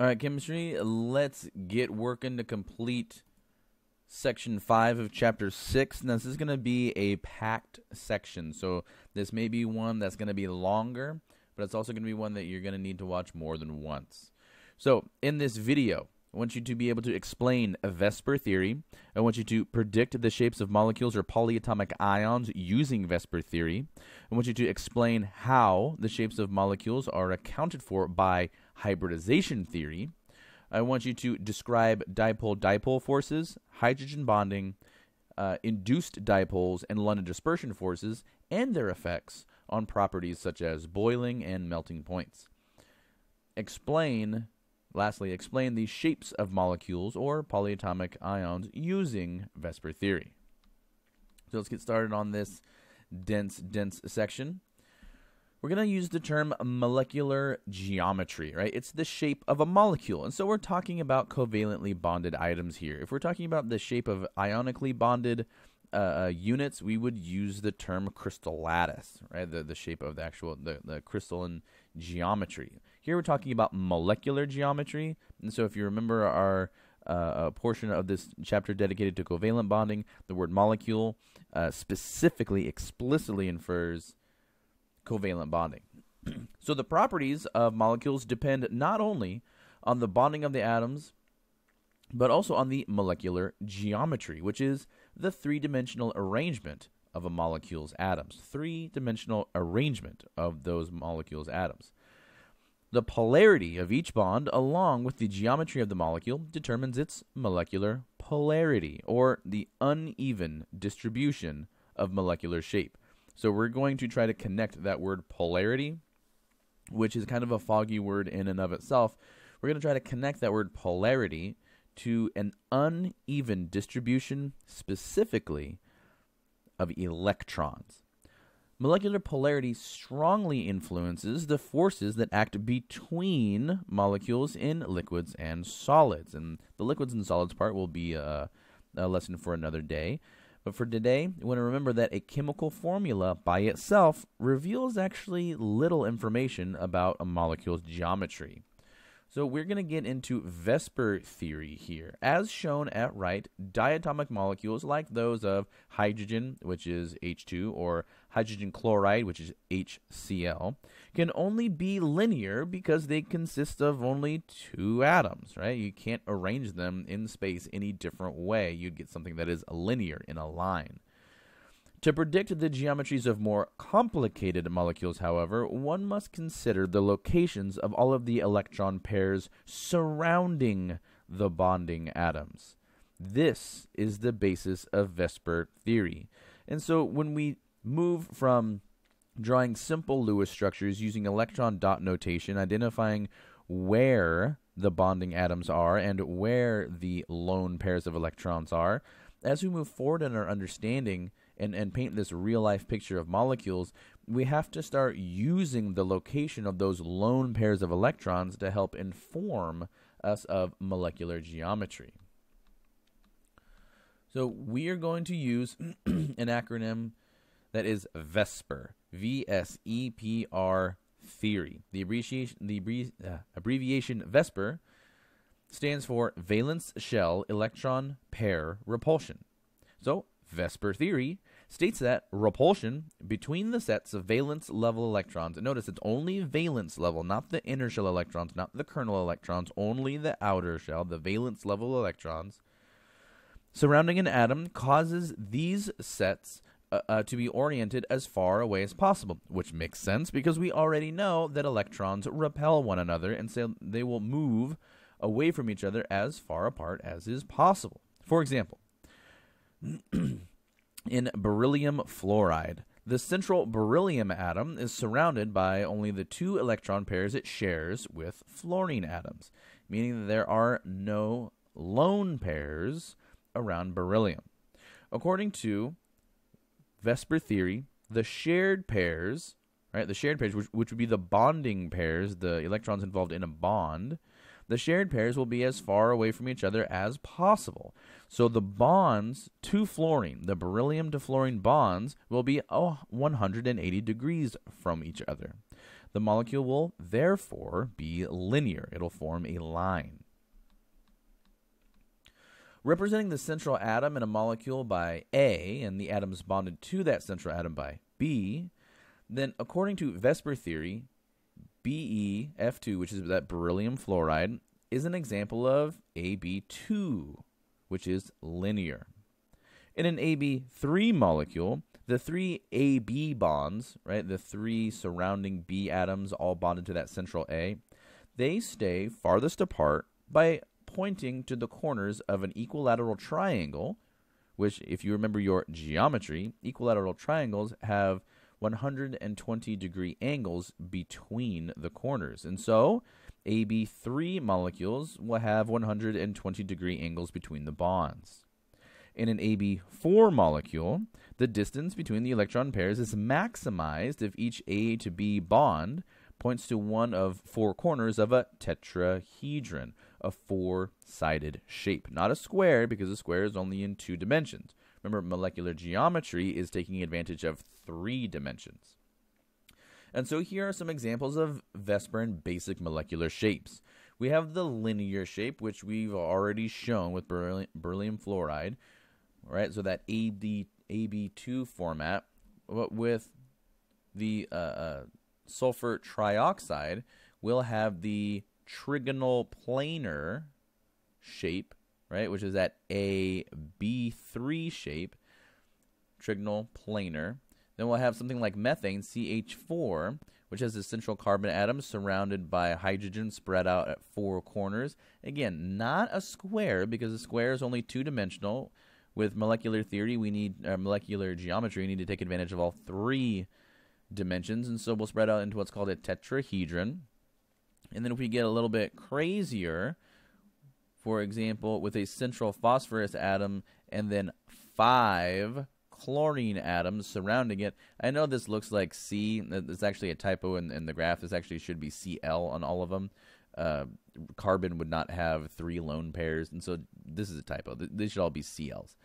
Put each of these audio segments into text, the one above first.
All right, chemistry, let's get working to complete section 5 of chapter 6. Now, this is going to be a packed section, so this may be one that's going to be longer, but it's also going to be one that you're going to need to watch more than once. So, in this video, I want you to be able to explain a VSEPR theory. I want you to predict the shapes of molecules or polyatomic ions using VSEPR theory. I want you to explain how the shapes of molecules are accounted for by hybridization theory. I want you to describe dipole-dipole forces, hydrogen bonding, uh, induced dipoles, and London dispersion forces, and their effects on properties such as boiling and melting points. Explain Lastly, explain the shapes of molecules or polyatomic ions using VSEPR theory. So let's get started on this dense, dense section. We're going to use the term molecular geometry, right? It's the shape of a molecule. And so we're talking about covalently bonded items here. If we're talking about the shape of ionically bonded uh, uh units, we would use the term crystal lattice, right? The, the shape of the actual, the, the crystalline geometry. Here we're talking about molecular geometry. And so if you remember our uh, portion of this chapter dedicated to covalent bonding, the word molecule uh, specifically, explicitly infers covalent bonding. so the properties of molecules depend not only on the bonding of the atoms, but also on the molecular geometry, which is the three dimensional arrangement of a molecule's atoms. Three dimensional arrangement of those molecules' atoms. The polarity of each bond, along with the geometry of the molecule, determines its molecular polarity, or the uneven distribution of molecular shape. So we're going to try to connect that word polarity, which is kind of a foggy word in and of itself. We're going to try to connect that word polarity to an uneven distribution, specifically of electrons. Molecular polarity strongly influences the forces that act between molecules in liquids and solids. And the liquids and solids part will be a, a lesson for another day. But for today, we want to remember that a chemical formula by itself reveals actually little information about a molecule's geometry. So we're going to get into VSEPR theory here. As shown at right, diatomic molecules like those of hydrogen, which is H2, or hydrogen chloride, which is HCl, can only be linear because they consist of only two atoms, right? You can't arrange them in space any different way. You'd get something that is linear in a line. To predict the geometries of more complicated molecules, however, one must consider the locations of all of the electron pairs surrounding the bonding atoms. This is the basis of VSEPR theory. And so when we move from drawing simple Lewis structures using electron dot notation, identifying where the bonding atoms are and where the lone pairs of electrons are, as we move forward in our understanding, and, and paint this real life picture of molecules, we have to start using the location of those lone pairs of electrons to help inform us of molecular geometry. So we are going to use an acronym that is VSEPR, V S E P R theory. The abbreviation, the uh, abbreviation VSEPR stands for valence shell electron pair repulsion. So VSEPR theory states that repulsion between the sets of valence level electrons, and notice it's only valence level, not the inner shell electrons, not the kernel electrons, only the outer shell, the valence level electrons, surrounding an atom causes these sets uh, uh, to be oriented as far away as possible, which makes sense because we already know that electrons repel one another, and so they will move away from each other as far apart as is possible. For example, in beryllium fluoride. The central beryllium atom is surrounded by only the two electron pairs it shares with fluorine atoms, meaning that there are no lone pairs around beryllium. According to VSEPR theory, the shared pairs, right, the shared pairs, which, which would be the bonding pairs, the electrons involved in a bond, the shared pairs will be as far away from each other as possible. So the bonds to fluorine, the beryllium to fluorine bonds, will be oh, 180 degrees from each other. The molecule will therefore be linear. It'll form a line. Representing the central atom in a molecule by A and the atoms bonded to that central atom by B, then according to VSEPR theory, BeF2, which is that beryllium fluoride, is an example of AB2, which is linear. In an AB3 molecule, the three AB bonds, right, the three surrounding B atoms all bonded to that central A, they stay farthest apart by pointing to the corners of an equilateral triangle, which, if you remember your geometry, equilateral triangles have 120 degree angles between the corners. And so, AB3 molecules will have 120 degree angles between the bonds. In an AB4 molecule, the distance between the electron pairs is maximized if each A to B bond points to one of four corners of a tetrahedron, a four sided shape. Not a square, because a square is only in two dimensions. Remember, molecular geometry is taking advantage of three dimensions. And so here are some examples of and basic molecular shapes. We have the linear shape, which we've already shown with beryllium fluoride, right? So that AB, AB2 format, but with the uh, uh, sulfur trioxide, we'll have the trigonal planar shape, right? Which is that AB3 shape, trigonal planar. Then we'll have something like methane, CH4, which has a central carbon atom surrounded by hydrogen spread out at four corners. Again, not a square because a square is only two dimensional. With molecular theory, we need uh, molecular geometry. We need to take advantage of all three dimensions, and so we'll spread out into what's called a tetrahedron. And then if we get a little bit crazier, for example, with a central phosphorus atom and then five chlorine atoms surrounding it. I know this looks like C. It's actually a typo in, in the graph. This actually should be Cl on all of them. Uh, carbon would not have three lone pairs, and so this is a typo. These should all be Cls.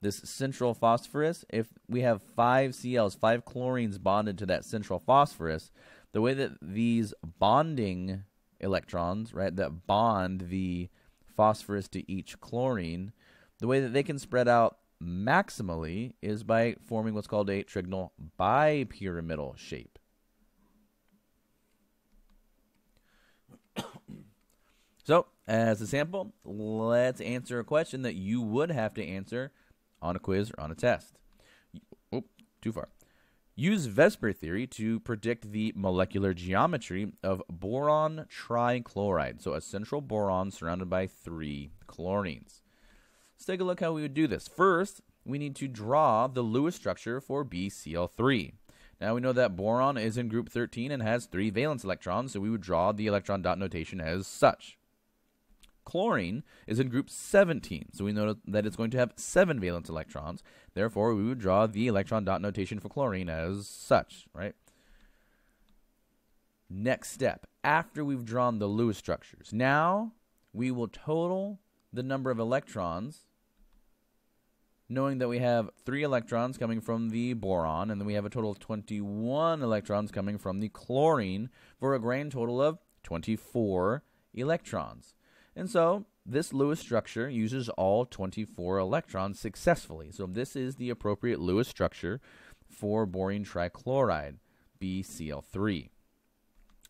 This central phosphorus, if we have five Cls, five chlorines bonded to that central phosphorus, the way that these bonding electrons, right, that bond the phosphorus to each chlorine, the way that they can spread out maximally is by forming what's called a trigonal bipyramidal shape. so, as a sample, let's answer a question that you would have to answer on a quiz or on a test. Too far. Use VSEPR theory to predict the molecular geometry of boron trichloride, so a central boron surrounded by three chlorines. Let's take a look how we would do this. First, we need to draw the Lewis structure for BCl3. Now we know that boron is in group 13 and has three valence electrons, so we would draw the electron dot notation as such. Chlorine is in group 17, so we know that it's going to have seven valence electrons. Therefore, we would draw the electron dot notation for chlorine as such, right? Next step, after we've drawn the Lewis structures, now we will total the number of electrons, knowing that we have three electrons coming from the boron, and then we have a total of 21 electrons coming from the chlorine, for a grand total of 24 electrons. And so this Lewis structure uses all 24 electrons successfully. So this is the appropriate Lewis structure for boron trichloride, BCl3.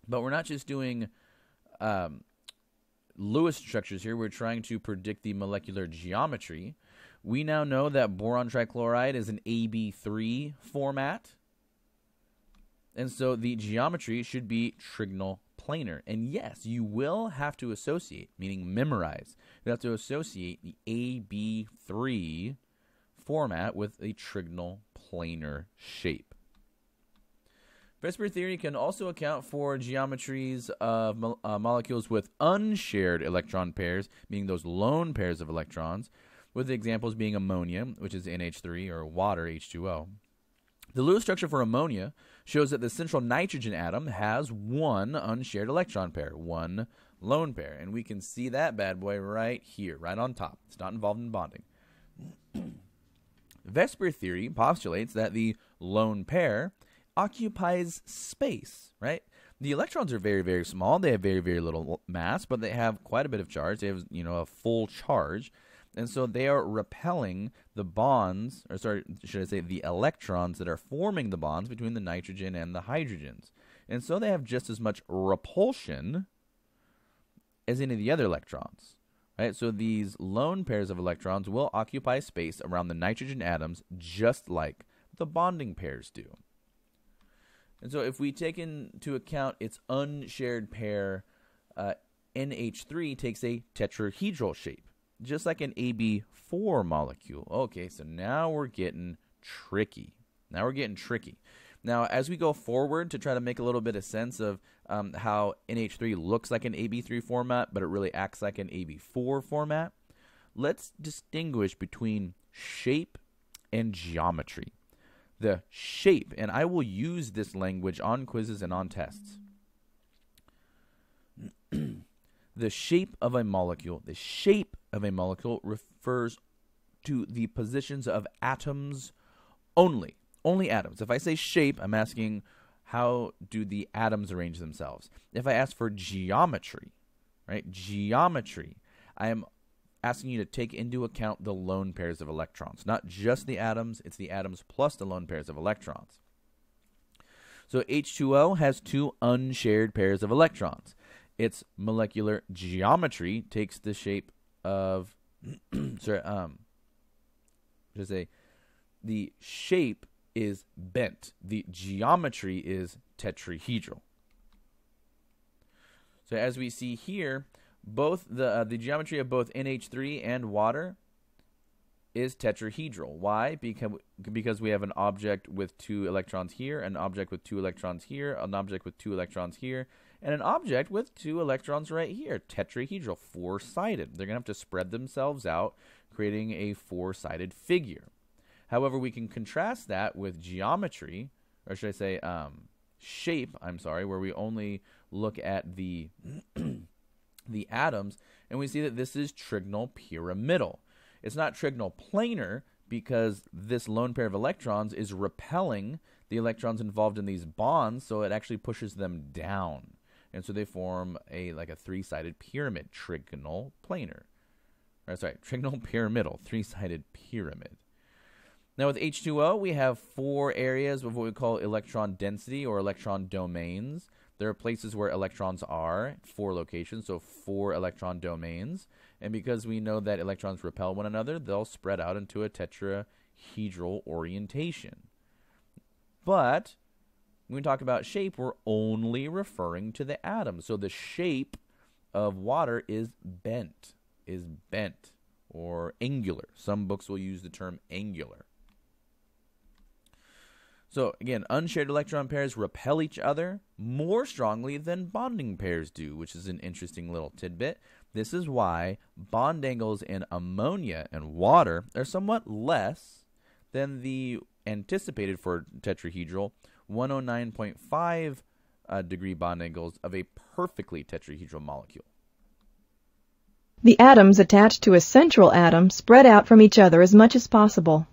But we're not just doing um, Lewis structures here. We're trying to predict the molecular geometry. We now know that boron trichloride is an AB3 format. And so the geometry should be trigonal planar. And yes, you will have to associate, meaning memorize. You have to associate the AB3 format with a trigonal planar shape. VSEPR theory can also account for geometries of mo- uh, molecules with unshared electron pairs, meaning those lone pairs of electrons, with the examples being ammonia, which is NH3, or water, H2O. The Lewis structure for ammonia shows that the central nitrogen atom has one unshared electron pair, one lone pair. And we can see that bad boy right here, right on top. It's not involved in bonding. VSEPR theory postulates that the lone pair occupies space, right? the electrons are very, very small. They have very, very little mass, but they have quite a bit of charge. They have, you know, a full charge. And so they are repelling the bonds, or sorry, should I say the electrons that are forming the bonds between the nitrogen and the hydrogens. And so they have just as much repulsion as any of the other electrons. Right? So these lone pairs of electrons will occupy space around the nitrogen atoms just like the bonding pairs do. And so if we take into account its unshared pair, uh, NH3 takes a tetrahedral shape, just like an AB4 molecule. Okay, so now we're getting tricky. Now we're getting tricky. Now, as we go forward to try to make a little bit of sense of um, how NH3 looks like an AB3 format, but it really acts like an AB4 format, let's distinguish between shape and geometry the shape, and I will use this language on quizzes and on tests. the shape of a molecule, the shape of a molecule refers to the positions of atoms only. Only atoms. If I say shape, I'm asking how do the atoms arrange themselves. If I ask for geometry, right? Geometry, I am asking you to take into account the lone pairs of electrons, not just the atoms, it's the atoms plus the lone pairs of electrons. So H2O has two unshared pairs of electrons. Its molecular geometry takes the shape of sorry, um just say the shape is bent. The geometry is tetrahedral. So as we see here, both the uh, the geometry of both NH3 and water is tetrahedral. Why? Because because we have an object with two electrons here, an object with two electrons here, an object with two electrons here, and an object with two electrons right here. Tetrahedral, four-sided. They're going to have to spread themselves out, creating a four-sided figure. However, we can contrast that with geometry, or should I say um, shape, I'm sorry, where we only look at the the atoms, and we see that this is trigonal pyramidal. It's not trigonal planar because this lone pair of electrons is repelling the electrons involved in these bonds, so it actually pushes them down. And so they form a like a three-sided pyramid, trigonal planar. Or sorry, trigonal pyramidal, three-sided pyramid. Now with H2O, we have four areas of what we call electron density or electron domains. There are places where electrons are, four locations, so four electron domains. And because we know that electrons repel one another, they'll spread out into a tetrahedral orientation. But when we talk about shape, we're only referring to the atom. So the shape of water is bent, is bent, or angular. Some books will use the term angular. So again, unshared electron pairs repel each other more strongly than bonding pairs do, which is an interesting little tidbit. This is why bond angles in ammonia and water are somewhat less than the anticipated for tetrahedral 109.5 uh, degree bond angles of a perfectly tetrahedral molecule. The atoms attached to a central atom spread out from each other as much as possible.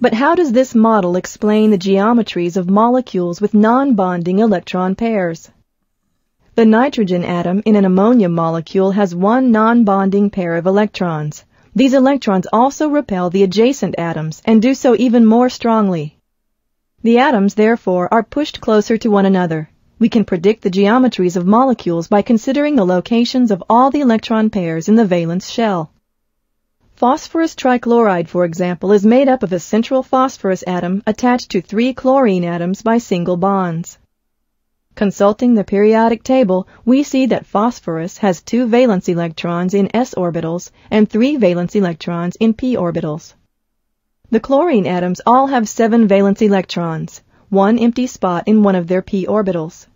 But how does this model explain the geometries of molecules with non-bonding electron pairs? The nitrogen atom in an ammonia molecule has one non-bonding pair of electrons. These electrons also repel the adjacent atoms and do so even more strongly. The atoms, therefore, are pushed closer to one another. We can predict the geometries of molecules by considering the locations of all the electron pairs in the valence shell. Phosphorus trichloride, for example, is made up of a central phosphorus atom attached to three chlorine atoms by single bonds. Consulting the periodic table, we see that phosphorus has two valence electrons in s orbitals and three valence electrons in p orbitals. The chlorine atoms all have seven valence electrons, one empty spot in one of their p orbitals.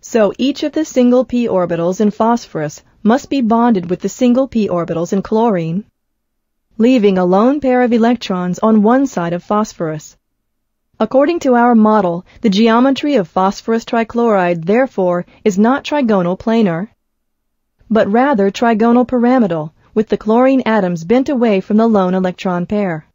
So each of the single p orbitals in phosphorus must be bonded with the single p orbitals in chlorine leaving a lone pair of electrons on one side of phosphorus. According to our model, the geometry of phosphorus trichloride therefore is not trigonal planar, but rather trigonal pyramidal, with the chlorine atoms bent away from the lone electron pair.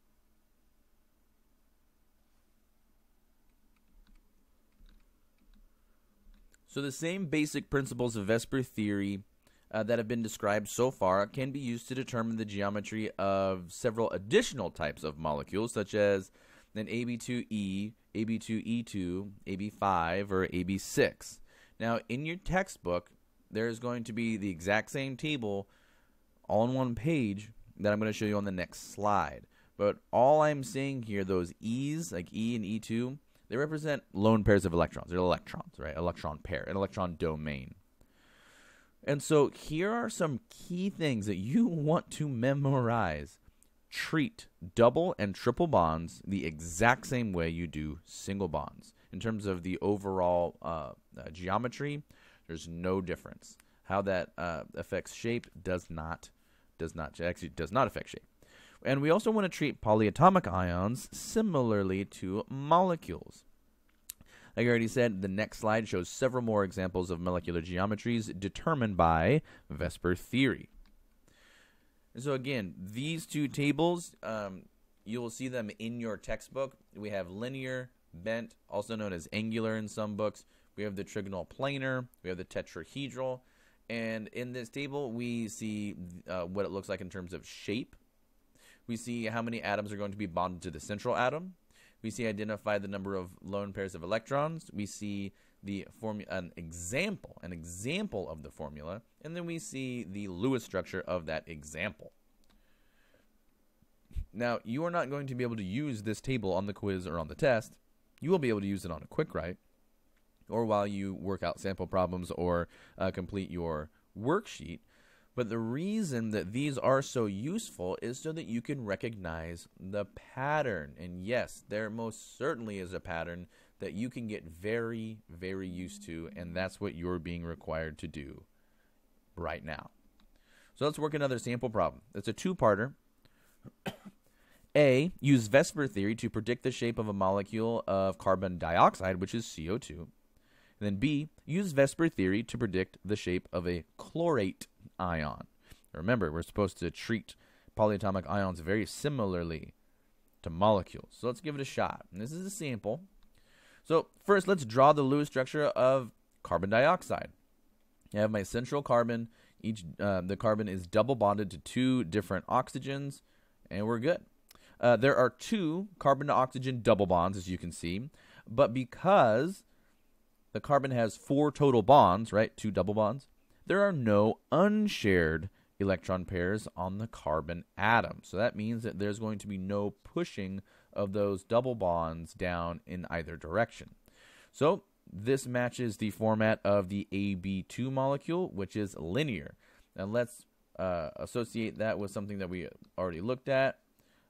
So the same basic principles of VSEPR theory uh, that have been described so far can be used to determine the geometry of several additional types of molecules, such as an AB2E, AB2E2, AB5, or AB6. Now, in your textbook, there's going to be the exact same table all on one page that I'm going to show you on the next slide. But all I'm saying here, those E's, like E and E2, they represent lone pairs of electrons. They're electrons, right? Electron pair, an electron domain. And so here are some key things that you want to memorize. Treat double and triple bonds the exact same way you do single bonds. In terms of the overall uh, uh, geometry, there's no difference. How that uh, affects shape does not does not actually does not affect shape. And we also want to treat polyatomic ions similarly to molecules. Like I already said, the next slide shows several more examples of molecular geometries determined by VSEPR theory. So again, these two tables, um, you will see them in your textbook. We have linear, bent, also known as angular in some books. We have the trigonal planar. We have the tetrahedral. And in this table, we see uh, what it looks like in terms of shape. We see how many atoms are going to be bonded to the central atom. We see identify the number of lone pairs of electrons. We see the formula, an example, an example of the formula, and then we see the Lewis structure of that example. Now, you are not going to be able to use this table on the quiz or on the test. You will be able to use it on a quick write or while you work out sample problems or uh, complete your worksheet. But the reason that these are so useful is so that you can recognize the pattern. And yes, there most certainly is a pattern that you can get very, very used to, and that's what you're being required to do right now. So let's work another sample problem. It's a two-parter. A, use VSEPR theory to predict the shape of a molecule of carbon dioxide, which is CO2. And then B, use VSEPR theory to predict the shape of a chlorate ion. Remember, we're supposed to treat polyatomic ions very similarly to molecules. So let's give it a shot. And this is a sample. So first, let's draw the Lewis structure of carbon dioxide. I have my central carbon. Each uh, the carbon is double bonded to two different oxygens, and we're good. Uh, there are two carbon to oxygen double bonds, as you can see, but because the carbon has four total bonds, right, two double bonds, there are no unshared electron pairs on the carbon atom. So that means that there's going to be no pushing of those double bonds down in either direction. So this matches the format of the AB2 molecule, which is linear. And let's uh, associate that with something that we already looked at.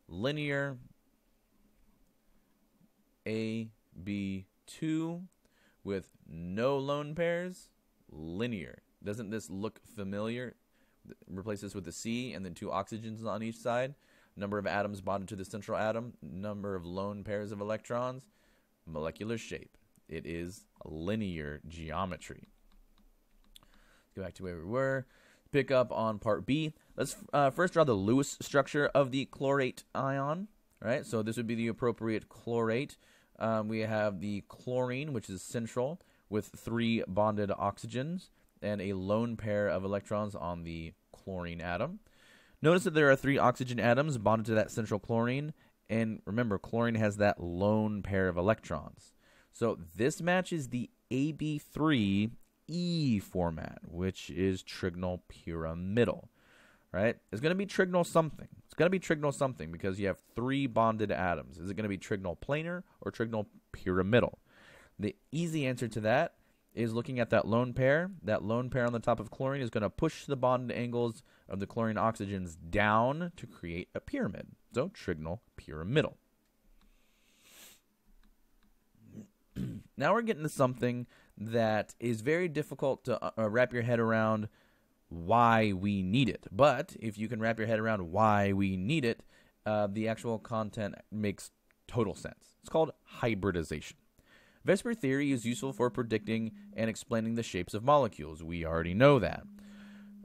Linear AB2 with no lone pairs, linear. Doesn't this look familiar? Replace this with a C and then two oxygens on each side. Number of atoms bonded to the central atom. Number of lone pairs of electrons. Molecular shape. It is linear geometry. Let's go back to where we were. Pick up on part B. Let's uh, first draw the Lewis structure of the chlorate ion. Right, so this would be the appropriate chlorate. Um, we have the chlorine, which is central, with three bonded oxygens and a lone pair of electrons on the chlorine atom. Notice that there are three oxygen atoms bonded to that central chlorine, and remember, chlorine has that lone pair of electrons. So this matches the AB3E format, which is trigonal pyramidal. Right? It's going to be trigonal something. It's going to be trigonal something because you have three bonded atoms. Is it going to be trigonal planar or trigonal pyramidal? The easy answer to that is looking at that lone pair. That lone pair on the top of chlorine is going to push the bond angles of the chlorine oxygens down to create a pyramid. So trigonal pyramidal. now we're getting to something that is very difficult to uh, uh, wrap your head around why we need it. But if you can wrap your head around why we need it, uh, the actual content makes total sense. It's called hybridization. VSEPR theory is useful for predicting and explaining the shapes of molecules. We already know that.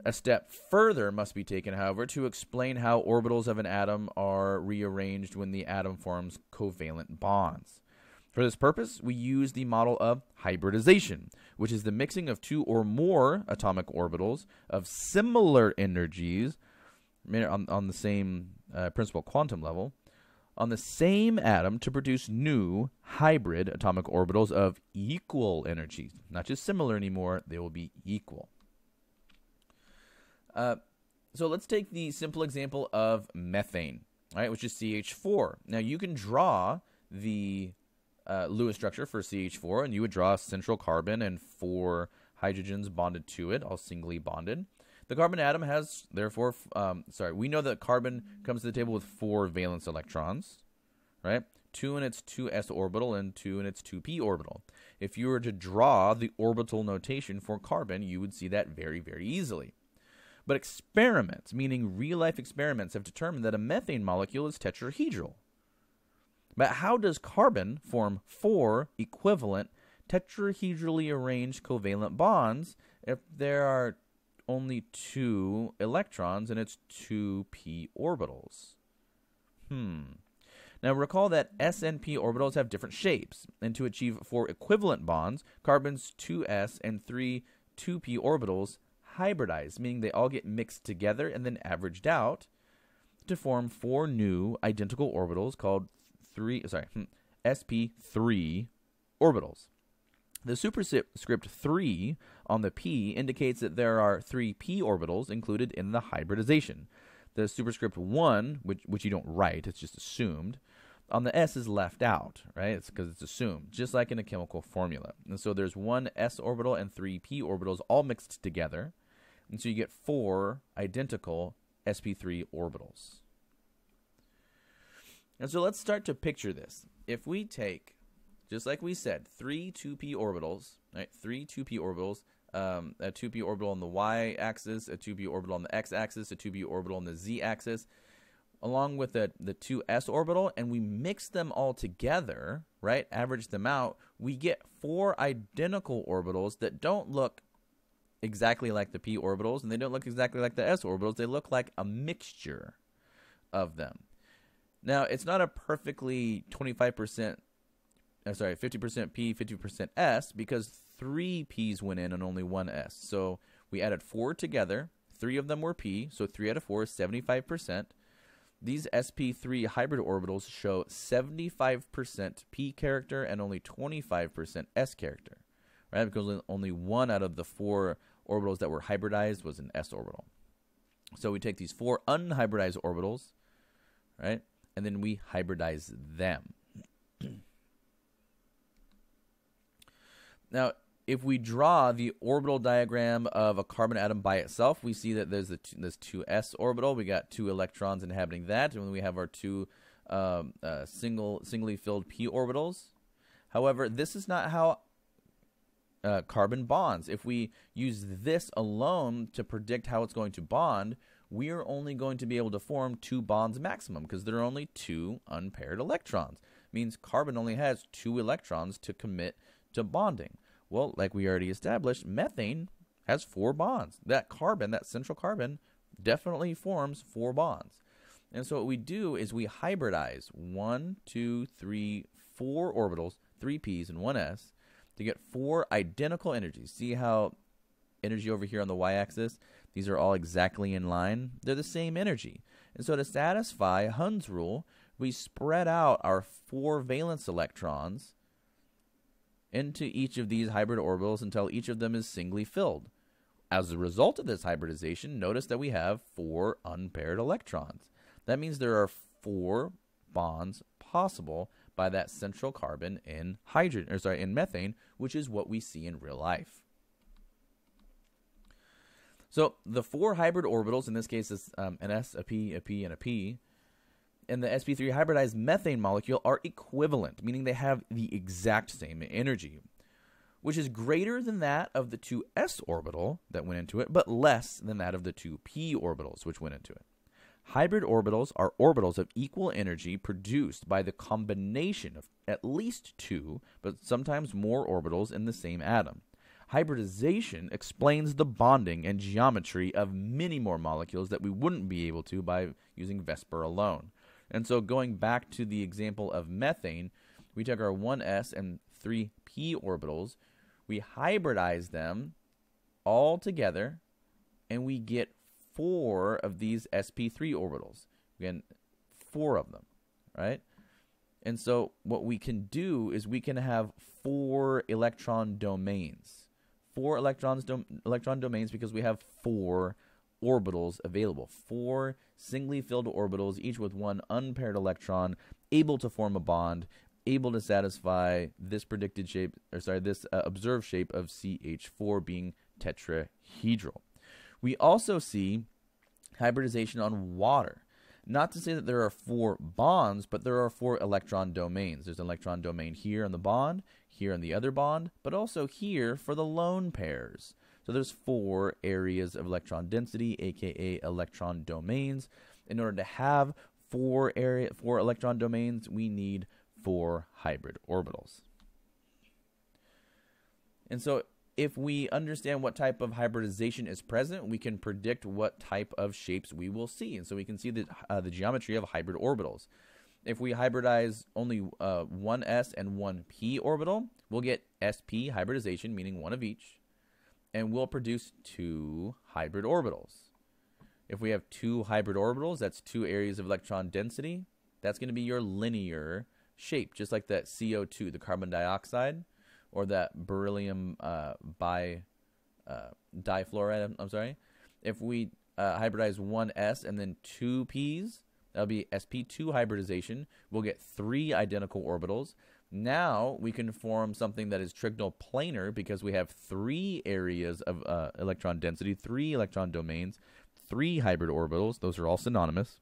A step further must be taken, however, to explain how orbitals of an atom are rearranged when the atom forms covalent bonds. For this purpose, we use the model of hybridization, which is the mixing of two or more atomic orbitals of similar energies on, on the same uh, principal quantum level on the same atom to produce new hybrid atomic orbitals of equal energy. Not just similar anymore, they will be equal. Uh, so let's take the simple example of methane, right, which is CH4. Now you can draw the uh, Lewis structure for CH4, and you would draw a central carbon and four hydrogens bonded to it, all singly bonded. The carbon atom has, therefore, um, sorry, we know that carbon comes to the table with four valence electrons, right? Two in its 2s orbital and two in its 2p orbital. If you were to draw the orbital notation for carbon, you would see that very, very easily. But experiments, meaning real life experiments, have determined that a methane molecule is tetrahedral. But how does carbon form four equivalent tetrahedrally arranged covalent bonds if there are only two electrons in its two p orbitals? Hmm. Now recall that s and p orbitals have different shapes, and to achieve four equivalent bonds, carbon's 2s and three 2p orbitals hybridize, meaning they all get mixed together and then averaged out to form four new identical orbitals called three sorry hmm, sp3 orbitals. The superscript 3 on the p indicates that there are three p orbitals included in the hybridization. The superscript 1, which, which you don't write, it's just assumed, on the S is left out, right? It's because it's assumed, just like in a chemical formula. And so there's one S orbital and three p orbitals all mixed together. And so you get four identical sp3 orbitals. And so let's start to picture this. If we take, just like we said, three 2p orbitals, right? Three 2p orbitals, um, a 2p orbital on the y-axis, a 2p orbital on the x-axis, a 2p orbital on the z-axis, along with the, the 2s orbital, and we mix them all together, right? Average them out, we get four identical orbitals that don't look exactly like the p orbitals, and they don't look exactly like the s orbitals. They look like a mixture of them. Now, it's not a perfectly 25%, uh, sorry, 50% P, 50% S because three P's went in and only one S. So we added four together. Three of them were P, so three out of four is 75%. These sp3 hybrid orbitals show 75% P character and only 25% S character, right? Because only one out of the four orbitals that were hybridized was an S orbital. So we take these four unhybridized orbitals, right? and then we hybridize them. Now, if we draw the orbital diagram of a carbon atom by itself, we see that there's two, this 2s orbital. We got two electrons inhabiting that, and we have our two um, uh, single singly filled p orbitals. However, this is not how uh, carbon bonds. If we use this alone to predict how it's going to bond, we are only going to be able to form two bonds maximum because there are only two unpaired electrons. It means carbon only has two electrons to commit to bonding. Well, like we already established, methane has four bonds. That carbon, that central carbon, definitely forms four bonds. And so what we do is we hybridize one, two, three, four orbitals, three p's and one s, to get four identical energies. See how energy over here on the y-axis these are all exactly in line. They're the same energy. And so to satisfy Hund's rule, we spread out our four valence electrons into each of these hybrid orbitals until each of them is singly filled. As a result of this hybridization, notice that we have four unpaired electrons. That means there are four bonds possible by that central carbon in hydrogen or sorry in methane, which is what we see in real life. So the four hybrid orbitals, in this case, is um, an S, a P, a P, and a P, and the sp3 hybridized methane molecule are equivalent, meaning they have the exact same energy, which is greater than that of the 2s orbital that went into it, but less than that of the 2p orbitals which went into it. Hybrid orbitals are orbitals of equal energy produced by the combination of at least two, but sometimes more orbitals in the same atom. Hybridization explains the bonding and geometry of many more molecules that we wouldn't be able to by using VSEPR alone. And so going back to the example of methane, we took our 1s and 3p orbitals, We hybridize them all together, and we get four of these sp3 orbitals. Again, four of them, right? And so what we can do is we can have four electron domains. Four electrons dom- electron domains because we have four orbitals available. Four singly filled orbitals, each with one unpaired electron, able to form a bond, able to satisfy this predicted shape, or sorry, this uh, observed shape of CH4 being tetrahedral. We also see hybridization on water. Not to say that there are four bonds, but there are four electron domains. There's an electron domain here on the bond, here on the other bond, but also here for the lone pairs. So there's four areas of electron density, aka electron domains. In order to have four area four electron domains, we need four hybrid orbitals. And so if we understand what type of hybridization is present, we can predict what type of shapes we will see. And so we can see the, uh, the geometry of hybrid orbitals. If we hybridize only uh, one s and one p orbital, we'll get sp hybridization, meaning one of each, and we'll produce two hybrid orbitals. If we have two hybrid orbitals, that's two areas of electron density. That's going to be your linear shape, just like that CO2, the carbon dioxide or that beryllium uh, bi uh, difluoride. I'm, I'm, sorry. If we uh, hybridize one S and then two P's, that'll be sp2 hybridization. We'll get three identical orbitals. Now we can form something that is trigonal planar because we have three areas of uh, electron density, three electron domains, three hybrid orbitals. Those are all synonymous.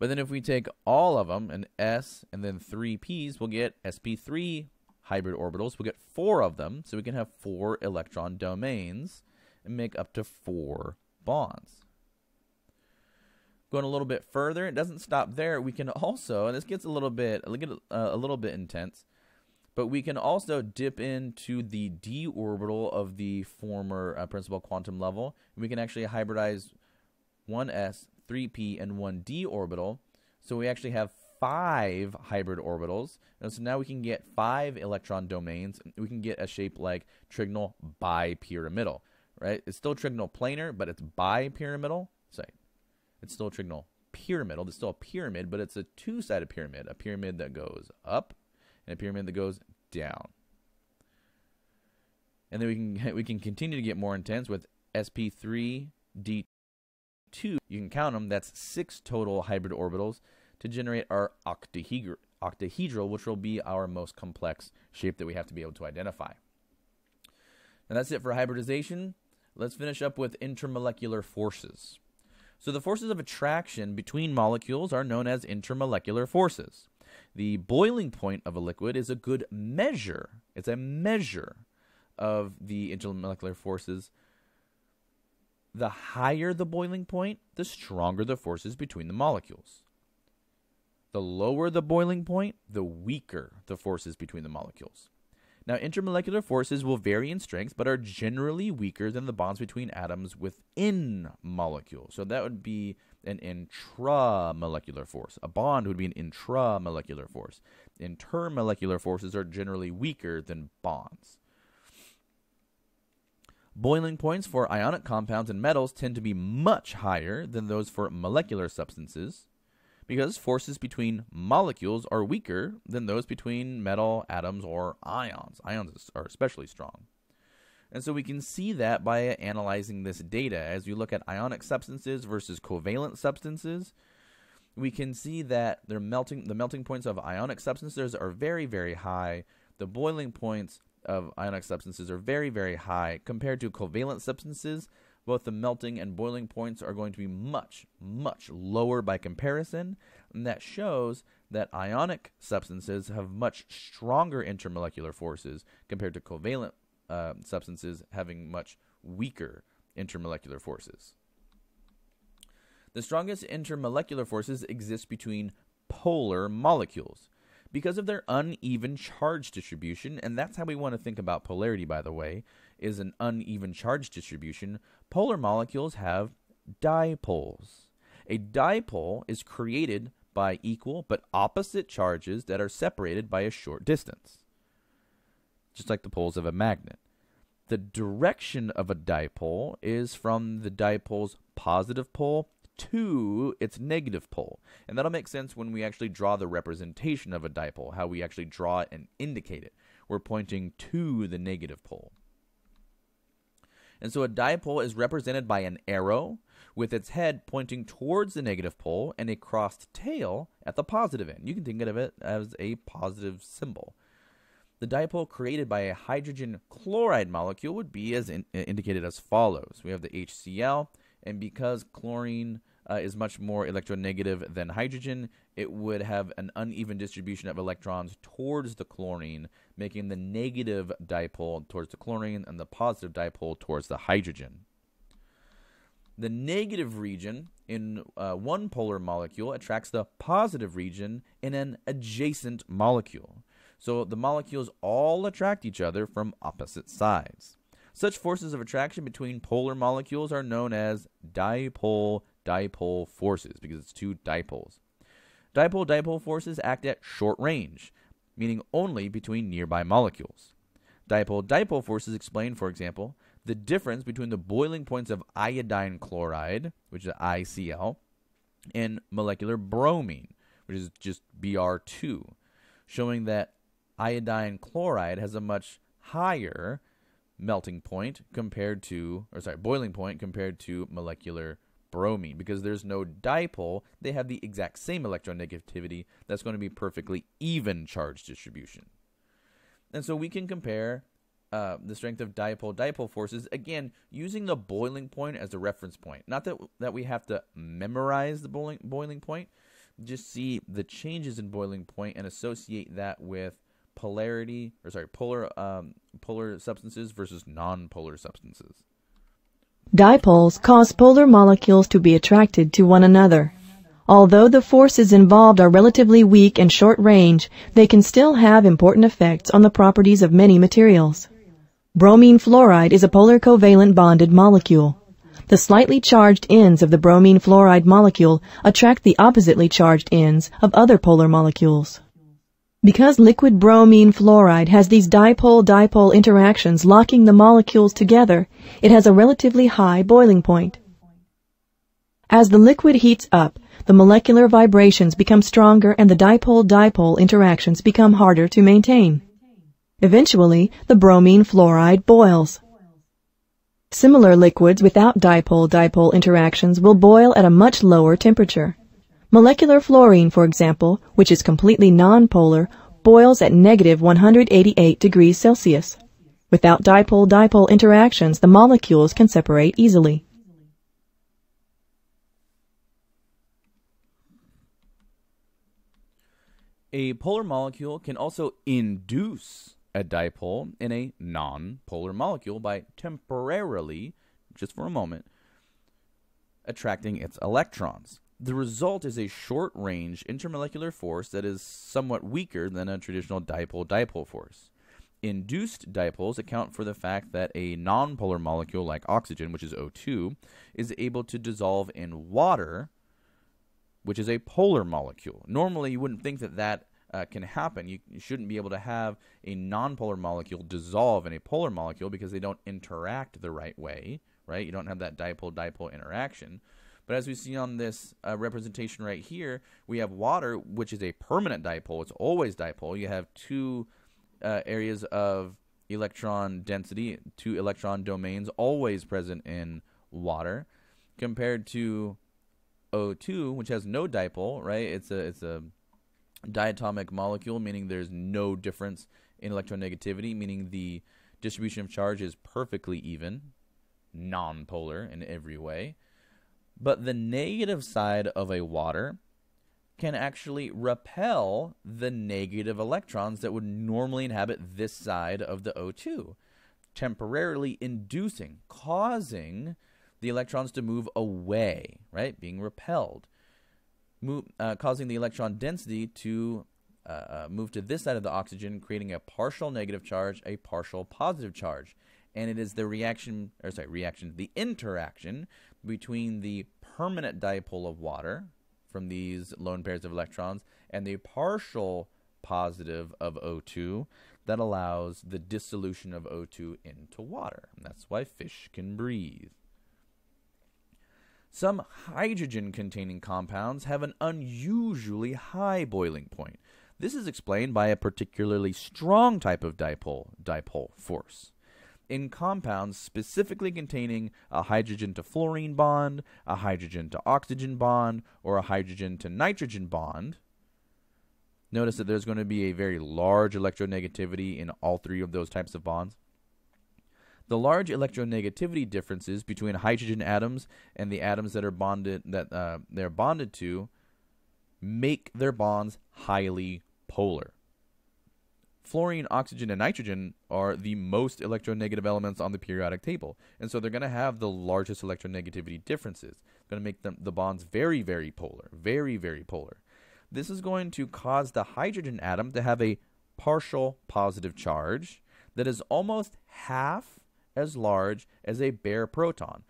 But then if we take all of them, an S and then three P's, we'll get sp3 hybrid orbitals. We'll get four of them, so we can have four electron domains and make up to four bonds. Going a little bit further, it doesn't stop there. We can also, and this gets a little bit a little, uh, a little bit intense, but we can also dip into the d orbital of the former uh, principal quantum level. we can actually hybridize 1s, 3p, and 1d orbital. So we actually have five hybrid orbitals. And so now we can get five electron domains. We can get a shape like trigonal bipyramidal, right? It's still trigonal planar, but it's bipyramidal. Sorry, it's still trigonal pyramidal. It's still a pyramid, but it's a two-sided pyramid, a pyramid that goes up and a pyramid that goes down. And then we can we can continue to get more intense with sp3 d2. You can count them. That's six total hybrid orbitals to generate our octahedral, which will be our most complex shape that we have to be able to identify. And that's it for hybridization. Let's finish up with intermolecular forces. So the forces of attraction between molecules are known as intermolecular forces. The boiling point of a liquid is a good measure. It's a measure of the intermolecular forces. The higher the boiling point, the stronger the forces between the molecules. The lower the boiling point, the weaker the forces between the molecules. Now, intermolecular forces will vary in strength, but are generally weaker than the bonds between atoms within molecules. So that would be an intramolecular force. A bond would be an intramolecular force. Intermolecular forces are generally weaker than bonds. Boiling points for ionic compounds and metals tend to be much higher than those for molecular substances because forces between molecules are weaker than those between metal atoms or ions. Ions are especially strong. And so we can see that by analyzing this data. As we look at ionic substances versus covalent substances, we can see that melting the melting points of ionic substances are very very high. The boiling points of ionic substances are very very high compared to covalent substances both the melting and boiling points are going to be much, much lower by comparison, and that shows that ionic substances have much stronger intermolecular forces compared to covalent uh, substances having much weaker intermolecular forces. The strongest intermolecular forces exist between polar molecules because of their uneven charge distribution, and that's how we want to think about polarity, by the way, is an uneven charge distribution. Polar molecules have dipoles. A dipole is created by equal but opposite charges that are separated by a short distance. just like the poles of a magnet. The direction of a dipole is from the dipole's positive pole to its negative pole. And that'll make sense when we actually draw the representation of a dipole, how we actually draw it and indicate it. We're pointing to the negative pole. And so a dipole is represented by an arrow with its head pointing towards the negative pole and a crossed tail at the positive end. You can think of it as a positive symbol. The dipole created by a hydrogen chloride molecule would be as in, indicated as follows. We have the HCl, and because chlorine uh, is much more electronegative than hydrogen, it would have an uneven distribution of electrons towards the chlorine, making the negative dipole towards the chlorine and the positive dipole towards the hydrogen. The negative region in uh, one polar molecule attracts the positive region in an adjacent molecule. So the molecules all attract each other from opposite sides. Such forces of attraction between polar molecules are known as dipole dipole forces because it's two dipoles. Dipole dipole forces act at short range, meaning only between nearby molecules. Dipole dipole forces explain, for example, the difference between the boiling points of iodine chloride, which is ICl, and molecular bromine, which is just Br2, showing that iodine chloride has a much higher melting point compared to, or sorry, boiling point compared to molecular bromine. Because there's no dipole, they have the exact same electronegativity that's going to be perfectly even charge distribution. And so we can compare uh, the strength of dipole dipole forces again using the boiling point as a reference point. Not that that we have to memorize the boiling boiling point, just see the changes in boiling point and associate that with polarity or sorry polar um, polar substances versus non-polar substances. Dipoles cause polar molecules to be attracted to one another. Although the forces involved are relatively weak and short range, they can still have important effects on the properties of many materials. Bromine fluoride is a polar covalent bonded molecule. The slightly charged ends of the bromine fluoride molecule attract the oppositely charged ends of other polar molecules. Because liquid bromine fluoride has these dipole-dipole interactions locking the molecules together, it has a relatively high boiling point. As the liquid heats up, the molecular vibrations become stronger and the dipole-dipole interactions become harder to maintain. Eventually, the bromine fluoride boils. Similar liquids without dipole-dipole interactions will boil at a much lower temperature. Molecular fluorine, for example, which is completely nonpolar, boils at negative 188 degrees Celsius. Without dipole-dipole interactions, the molecules can separate easily. A polar molecule can also induce a dipole in a non-polar molecule by temporarily, just for a moment, attracting its electrons. The result is a short-range intermolecular force that is somewhat weaker than a traditional dipole-dipole force. Induced dipoles account for the fact that a nonpolar molecule like oxygen, which is O2, is able to dissolve in water, which is a polar molecule. Normally, you wouldn't think that that uh, can happen. You, you, shouldn't be able to have a nonpolar molecule dissolve in a polar molecule because they don't interact the right way, right? You don't have that dipole-dipole interaction. But as we see on this uh, representation right here, we have water, which is a permanent dipole. It's always dipole. You have two uh, areas of electron density, two electron domains, always present in water, compared to O2, which has no dipole, right? It's a it's a diatomic molecule, meaning there's no difference in electronegativity, meaning the distribution of charge is perfectly even, non-polar in every way. But the negative side of a water can actually repel the negative electrons that would normally inhabit this side of the O2, temporarily inducing, causing the electrons to move away, right? Being repelled uh, causing the electron density to uh, uh, move to this side of the oxygen, creating a partial negative charge, a partial positive charge. And it is the reaction, or sorry, reaction, the interaction between the permanent dipole of water from these lone pairs of electrons and the partial positive of O2 that allows the dissolution of O2 into water. And that's why fish can breathe. Some hydrogen containing compounds have an unusually high boiling point. This is explained by a particularly strong type of dipole, dipole force. In compounds specifically containing a hydrogen to fluorine bond, a hydrogen to oxygen bond, or a hydrogen to nitrogen bond, notice that there's going to be a very large electronegativity in all three of those types of bonds. The large electronegativity differences between hydrogen atoms and the atoms that are bonded that uh, they're bonded to make their bonds highly polar. Fluorine, oxygen, and nitrogen are the most electronegative elements on the periodic table, and so they're going to have the largest electronegativity differences. It's going to make them the bonds very, very polar, very, very polar. This is going to cause the hydrogen atom to have a partial positive charge that is almost half as large as a bare proton,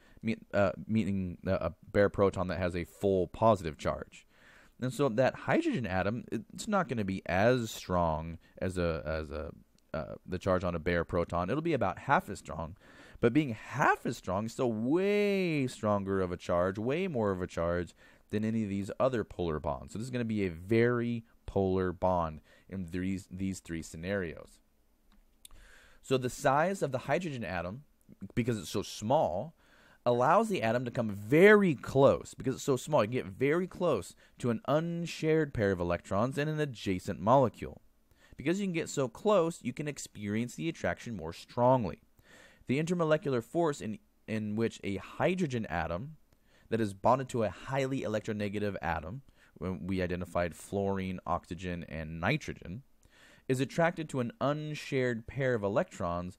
uh, meaning a bare proton that has a full positive charge. And so that hydrogen atom, it's not going to be as strong as a as a uh, the charge on a bare proton. It'll be about half as strong, but being half as strong is still way stronger of a charge, way more of a charge than any of these other polar bonds. So this is going to be a very polar bond in these these three scenarios. So the size of the hydrogen atom, because it's so small, allows the atom to come very close because it's so small. You can get very close to an unshared pair of electrons in an adjacent molecule. Because you can get so close, you can experience the attraction more strongly. The intermolecular force in, in which a hydrogen atom that is bonded to a highly electronegative atom, when we identified fluorine, oxygen, and nitrogen, is attracted to an unshared pair of electrons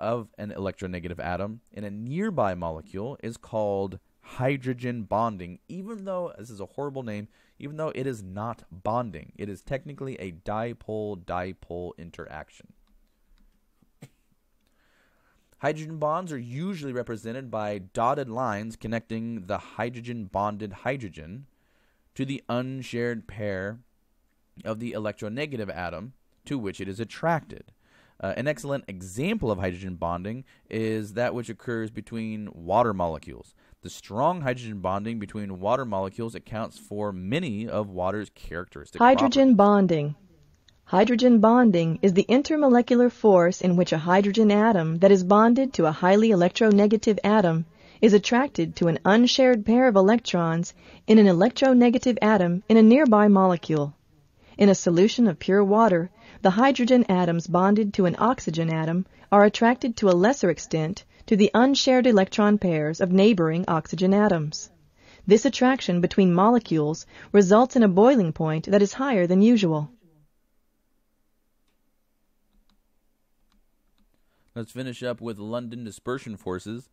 of an electronegative atom in a nearby molecule is called hydrogen bonding, even though this is a horrible name, even though it is not bonding. It is technically a dipole dipole interaction. Hydrogen bonds are usually represented by dotted lines connecting the hydrogen bonded hydrogen to the unshared pair of the electronegative atom to which it is attracted. Uh, an excellent example of hydrogen bonding is that which occurs between water molecules. The strong hydrogen bonding between water molecules accounts for many of water's characteristic Hydrogen properties. bonding. Hydrogen bonding is the intermolecular force in which a hydrogen atom that is bonded to a highly electronegative atom is attracted to an unshared pair of electrons in an electronegative atom in a nearby molecule. In a solution of pure water, the hydrogen atoms bonded to an oxygen atom are attracted to a lesser extent to the unshared electron pairs of neighboring oxygen atoms. This attraction between molecules results in a boiling point that is higher than usual. Let's finish up with London dispersion forces.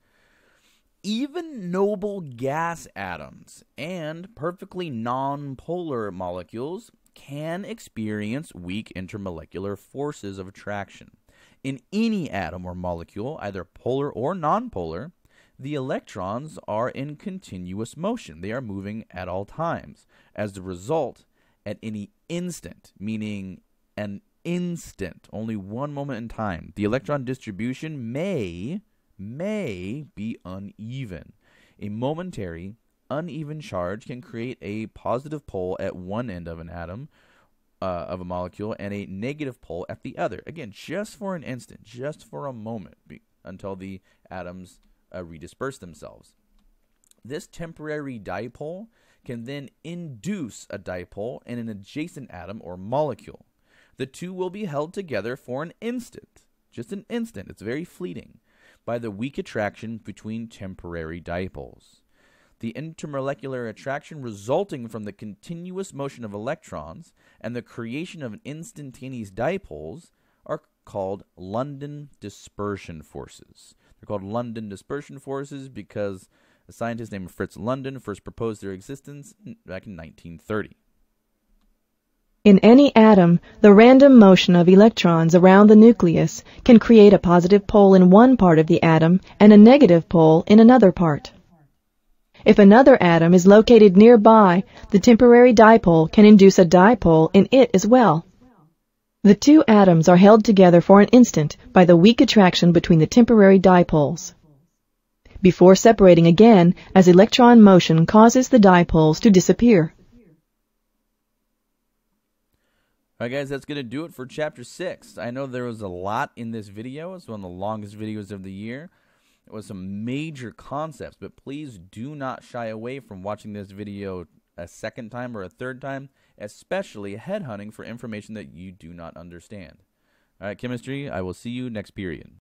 Even noble gas atoms and perfectly nonpolar molecules can experience weak intermolecular forces of attraction. In any atom or molecule, either polar or nonpolar, the electrons are in continuous motion. They are moving at all times. As a result, at any instant, meaning an instant, only one moment in time, the electron distribution may may be uneven. A momentary uneven charge can create a positive pole at one end of an atom uh, of a molecule and a negative pole at the other. Again, just for an instant, just for a moment, be, until the atoms uh, redisperse themselves. This temporary dipole can then induce a dipole in an adjacent atom or molecule. The two will be held together for an instant, just an instant, it's very fleeting, by the weak attraction between temporary dipoles the intermolecular attraction resulting from the continuous motion of electrons and the creation of instantaneous dipoles are called London dispersion forces. They're called London dispersion forces because a scientist named Fritz London first proposed their existence back in 1930. In any atom, the random motion of electrons around the nucleus can create a positive pole in one part of the atom and a negative pole in another part. If another atom is located nearby, the temporary dipole can induce a dipole in it as well. The two atoms are held together for an instant by the weak attraction between the temporary dipoles. Before separating again as electron motion causes the dipoles to disappear. Alright guys, that's going to do it for chapter 6. I know there was a lot in this video. It's one of the longest videos of the year. It was some major concepts, but please do not shy away from watching this video a second time or a third time, especially headhunting for information that you do not understand. Alright, chemistry, I will see you next period.